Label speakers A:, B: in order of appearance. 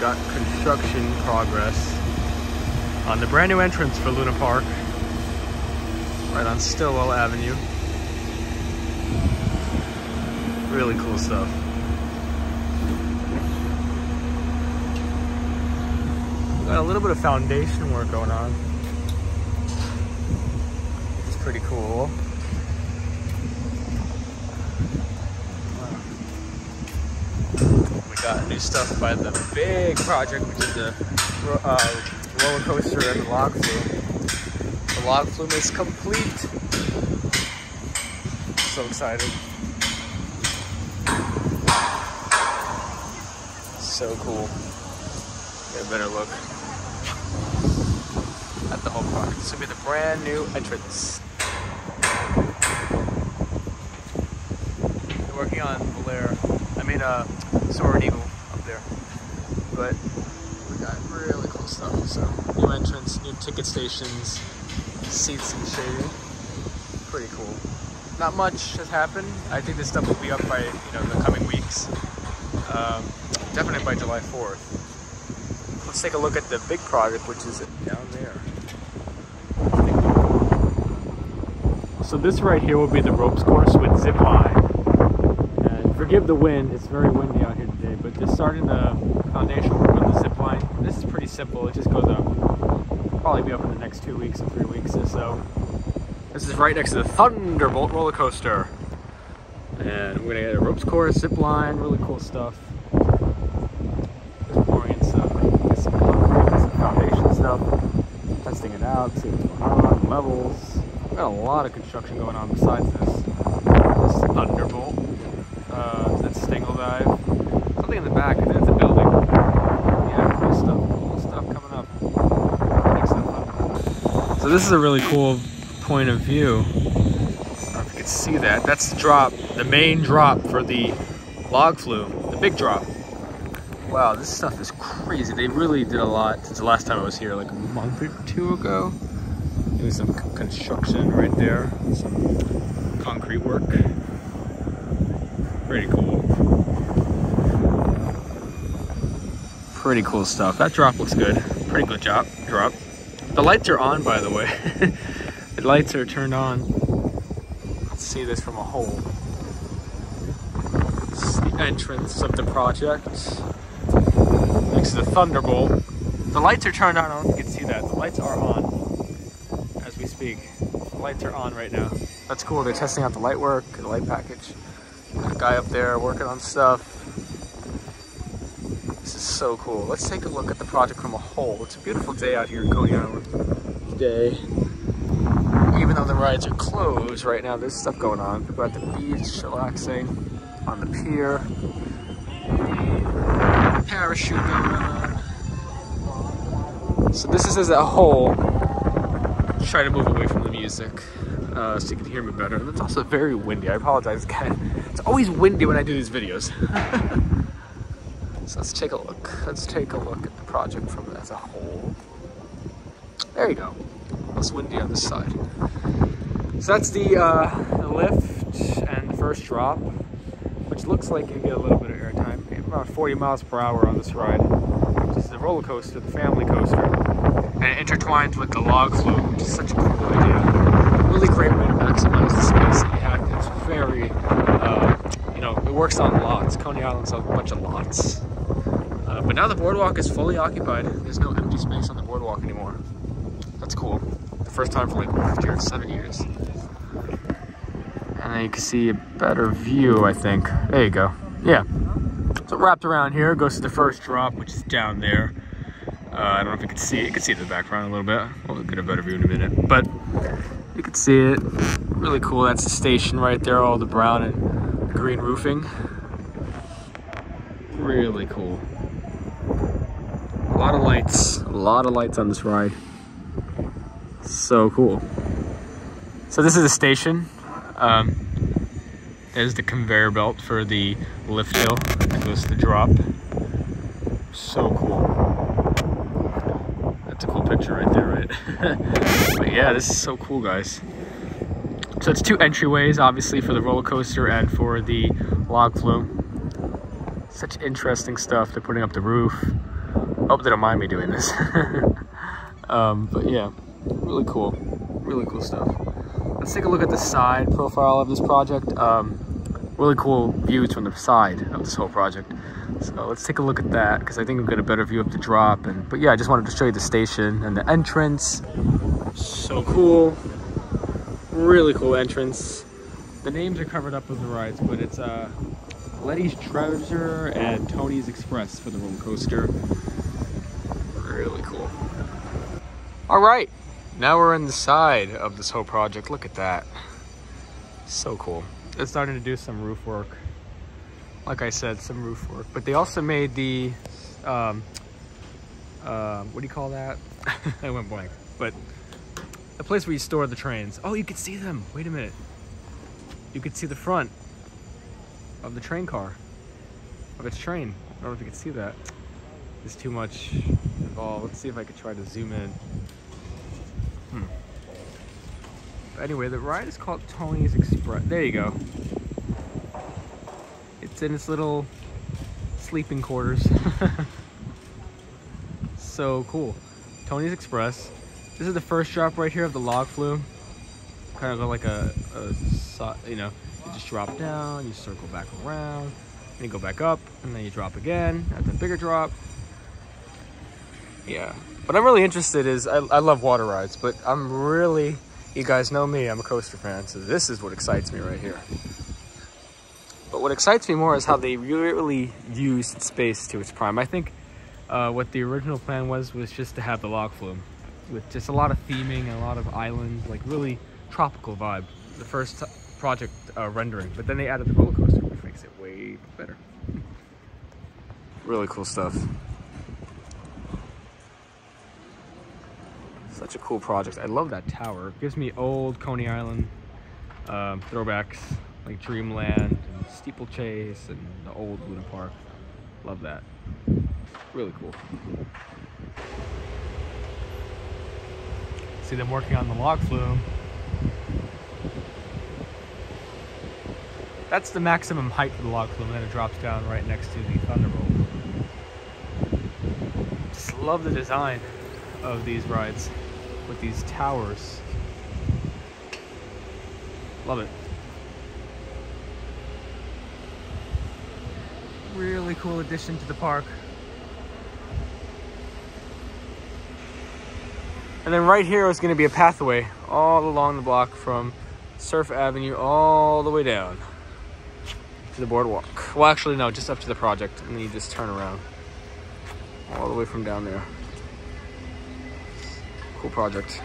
A: got construction progress on the brand new entrance for Luna Park, right on Stillwell Avenue. Really cool stuff. Got a little bit of foundation work going on. It's pretty cool. Got new stuff by the big project, which is the uh, roller coaster and the log flume. The log flume is complete. So excited. So cool. Get a better look at the whole project. This will be the brand new entrance. They're working on Valera, I mean uh, Soaring Eagle up there. But we got really cool stuff. So new entrance, new ticket stations, seats and shading. Pretty cool. Not much has happened. I think this stuff will be up by you know the coming weeks. Um, definitely by July 4th. Let's take a look at the big project, which is down there. So this right here will be the ropes course with zip line. Forgive the wind, it's very windy out here today, but just starting the foundation work on the zip line. This is pretty simple, it just goes up. Probably be up in the next two weeks or three weeks or so. This is right next to the Thunderbolt roller coaster. And we're gonna get a ropes course, zip line, really cool stuff. Just pouring in some, some concrete, some foundation stuff, testing it out, see what's going on, levels. We got a lot of construction going on besides this. This Thunderbolt. Uh, that's Stingle Dive. Something in the back, it's a building. Yeah, cool stuff. Cool stuff coming up. Stuff up. So this is a really cool point of view. I don't know if you can see that. That's the drop, the main drop for the log flume, the big drop. Wow, this stuff is crazy. They really did a lot since the last time I was here, like a month or two ago. Doing some construction right there, some concrete work. Pretty cool. Pretty cool stuff. That drop looks good. Pretty good job, drop. The lights are on, by the way. the lights are turned on. Let's see this from a hole. The entrance of the project. Next to the Thunderbolt. The lights are turned on. I don't know if you can see that. The lights are on as we speak. The lights are on right now. That's cool. They're testing out the light work, the light package. Guy up there working on stuff. This is so cool. Let's take a look at the project from a whole. It's a beautiful day out here in Coney Island today. Even though the rides are closed right now, there's stuff going on. People at the beach, relaxing, on the pier. Parachute going on. So this is as a whole. Try to move away from the music uh, so you can hear me better. And it's also very windy. I apologize, again. It's always windy when I do these videos. so let's take a look. Let's take a look at the project from as a whole. There you go. Less windy on this side. So that's the, uh, lift and the first drop, which looks like you get a little bit of airtime. About 40 miles per hour on this ride. This is the roller coaster, the family coaster. And it intertwines with the log flume, which is such a cool idea. Really great way to maximize the space that you have. It's very, uh, you know, it works on lots. Coney Island's a bunch of lots. Uh, but now the boardwalk is fully occupied. There's no empty space on the boardwalk anymore. That's cool. The first time for like after seven years. And then you can see a better view, I think. There you go. Yeah. So wrapped around here goes to the first drop, which is down there. Uh, I don't know if you can see it. You can see it in the background a little bit. We'll get a better view in a minute. But see it. Really cool. That's the station right there, all the brown and green roofing. Really cool. A lot of lights. A lot of lights on this ride. So cool. So this is a station. Um, there's the conveyor belt for the lift hill. That goes to the drop. So cool. Picture right there, right? but yeah, this is so cool, guys. So it's two entryways, obviously, for the roller coaster and for the log flume. Such interesting stuff. They're putting up the roof. Hope they don't mind me doing this. um, but yeah, really cool. Really cool stuff. Let's take a look at the side profile of this project. Um, really cool views from the side of this whole project. So let's take a look at that because I think we'll get a better view of the drop. And But yeah, I just wanted to show you the station and the entrance. So cool. Really cool entrance. The names are covered up with the rides, but it's uh, Leti's Treasure and Tony's Express for the roller coaster. Really cool. All right, now we're in the side of this whole project. Look at that. So cool. It's starting to do some roof work. Like I said, some roof work. But they also made the, um, uh, what do you call that? I went blank. But the place where you store the trains. Oh, you can see them. Wait a minute. You can see the front of the train car, of its train. I don't know if you can see that. It's too much involved. Let's see if I could try to zoom in. Hmm. Anyway, the ride is called Tony's Express. There you go. It's in its little sleeping quarters. so cool. Tony's Express. This is the first drop right here of the log flume. Kind of like a, a you know, you just drop down, you circle back around, and you go back up, and then you drop again at the bigger drop. Yeah, what I'm really interested is, I, I love water rides, but I'm really, you guys know me, I'm a coaster fan, so this is what excites me right here. But what excites me more is how they really used space to its prime. I think uh, what the original plan was, was just to have the log flume with just a lot of theming and a lot of islands, like really tropical vibe. The first project uh, rendering, but then they added the roller coaster, which makes it way better. really cool stuff. Such a cool project. I love that tower. It gives me old Coney Island um, throwbacks like Dreamland and Steeplechase and the old Luna Park. Love that. Really cool. See them working on the log flume. That's the maximum height for the log flume, and then it drops down right next to the Thunderbolt. Just love the design of these rides with these towers. Love it. Really cool addition to the park. And then right here is going to be a pathway all along the block from Surf Avenue all the way down to the boardwalk. Well, actually, no, just up to the project, and then you just turn around all the way from down there. Cool project.